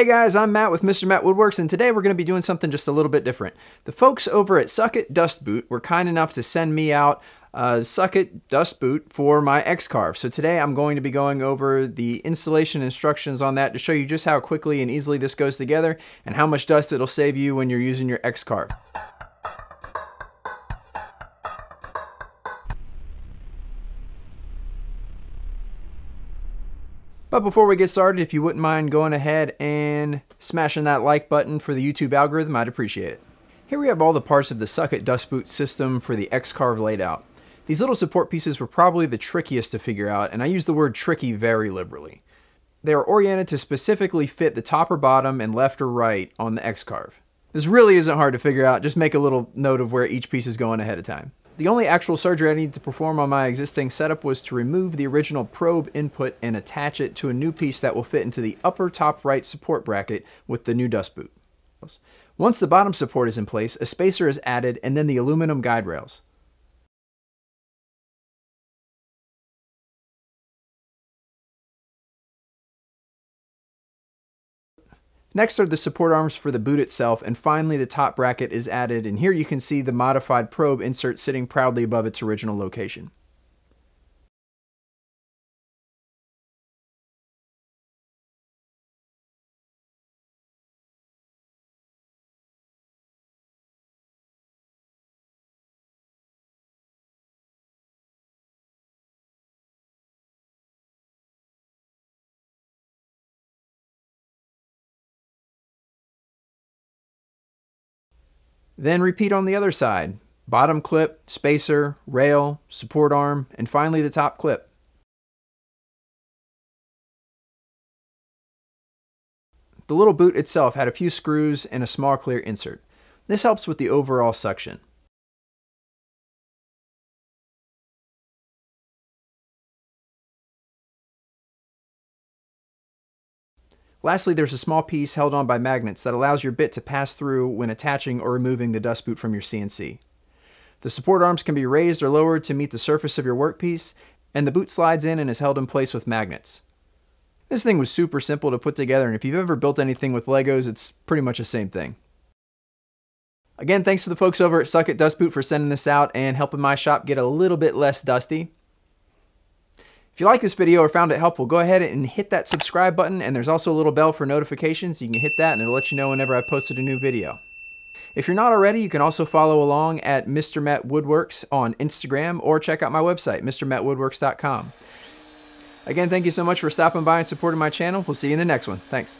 Hey guys, I'm Matt with Mr. Matt Woodworks, and today we're going to be doing something just a little bit different. The folks over at Suckit Dust Boot were kind enough to send me out uh, a Suckit Dust Boot for my X-Carve. So today I'm going to be going over the installation instructions on that to show you just how quickly and easily this goes together and how much dust it'll save you when you're using your X-Carve. But before we get started, if you wouldn't mind going ahead and smashing that like button for the YouTube algorithm, I'd appreciate it. Here we have all the parts of the Suckit Dust Boot system for the X-Carve laid out. These little support pieces were probably the trickiest to figure out, and I use the word tricky very liberally. They are oriented to specifically fit the top or bottom and left or right on the X-Carve. This really isn't hard to figure out, just make a little note of where each piece is going ahead of time. The only actual surgery I needed to perform on my existing setup was to remove the original probe input and attach it to a new piece that will fit into the upper top right support bracket with the new dust boot. Once the bottom support is in place, a spacer is added and then the aluminum guide rails. Next are the support arms for the boot itself, and finally the top bracket is added, and here you can see the modified probe insert sitting proudly above its original location. Then repeat on the other side. Bottom clip, spacer, rail, support arm, and finally the top clip. The little boot itself had a few screws and a small clear insert. This helps with the overall suction. Lastly, there's a small piece held on by magnets that allows your bit to pass through when attaching or removing the dust boot from your CNC. The support arms can be raised or lowered to meet the surface of your workpiece, and the boot slides in and is held in place with magnets. This thing was super simple to put together, and if you've ever built anything with Legos, it's pretty much the same thing. Again, thanks to the folks over at Suckit Dust Boot for sending this out and helping my shop get a little bit less dusty. If you like this video or found it helpful, go ahead and hit that subscribe button and there's also a little bell for notifications. You can hit that and it'll let you know whenever I posted a new video. If you're not already, you can also follow along at Mr. Matt Woodworks on Instagram or check out my website, mrmattwoodworks.com. Again, thank you so much for stopping by and supporting my channel. We'll see you in the next one. Thanks.